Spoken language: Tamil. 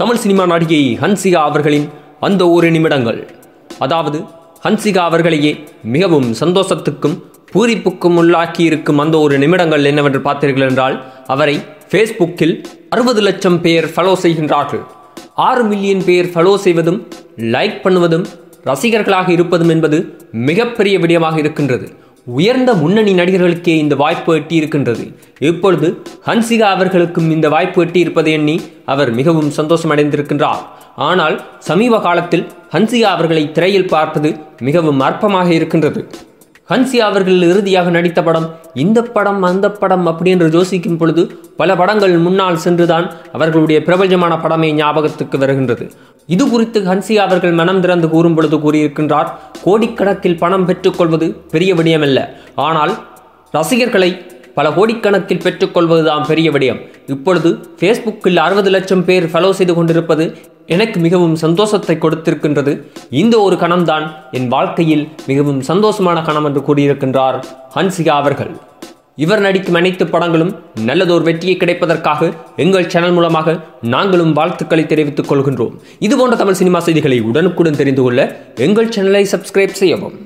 தமிழ் சினிமா நடிகை ஹன்சிகா அவர்களின் அந்த ஒரு நிமிடங்கள். அதாவது ஹன்சிகா அவர்களையே மிகவும் சந்தோஷத்துக்கும் பூரிப்புக்கும் உள்ளாக்கி இருக்கும் அந்த ஒரு நிமிடங்கள் என்னவென்று பார்த்தீர்கள் என்றால் அவரை ஃபேஸ்புக்கில் அறுபது லட்சம் பேர் ஃபாலோ செய்கின்றார்கள். ஆறு மில்லியன் பேர் ஃபாலோ செய்வதும் லைக் பண்ணுவதும் ரசிகர்களாக இருப்பதும் என்பது மிகப்பெரிய விடயமாக இருக்கின்றது. உயர்ந்த முன்னணி நடிகர்களுக்கே இந்த வாய்ப்பு எட்டி இருக்கின்றது இப்பொழுது ஹன்சிகா அவர்களுக்கும் இந்த வாய்ப்பு எட்டி இருப்பதை எண்ணி அவர் மிகவும் சந்தோஷம் அடைந்திருக்கின்றார் ஆனால் சமீப காலத்தில் ஹன்சிகா அவர்களை திரையில் பார்ப்பது மிகவும் அற்பமாக இருக்கின்றது. ஹன்சியா அவர்கள் இறுதியாக நடித்த படம் இந்த படம் அந்த படம் அப்படி என்று யோசிக்கும் பொழுது பல படங்கள் முன்னால் சென்றுதான் அவர்களுடைய பிரபஞ்சமான படமே ஞாபகத்துக்கு வருகின்றது. இது குறித்து ஹன்சியா அவர்கள் மனம் திறந்து கூறும் பொழுது கூறியிருக்கின்றார் கோடிக்கணக்கில் பணம் பெற்றுக்கொள்வது பெரிய விடயமல்ல. ஆனால் ரசிகர்களை பல கோடிக்கணக்கில் பெற்றுக்கொள்வதுதான் பெரிய விடயம். இப்பொழுது ஃபேஸ்புக்கில் அறுபது லட்சம் பேர் ஃபாலோ செய்து கொண்டிருப்பது எனக்கு மிகவும் சந்தோஷத்தை கொடுத்திருக்கின்றது. இந்த ஒரு கணம்தான் என் வாழ்க்கையில் மிகவும் சந்தோஷமான கணம் என்று கூறியிருக்கின்றார் ஹன்சிகா அவர்கள். இவர் நடிக்கும் அனைத்து படங்களும் நல்லதோர் வெற்றியை கிடைப்பதற்காக எங்கள் சேனல் மூலமாக நாங்களும் வாழ்த்துக்களை தெரிவித்துக் கொள்கின்றோம். இதுபோன்ற தமிழ் சினிமா செய்திகளை உடனுக்குடன் தெரிந்து கொள்ள எங்கள் சேனலை சப்ஸ்கிரைப் செய்யவும்.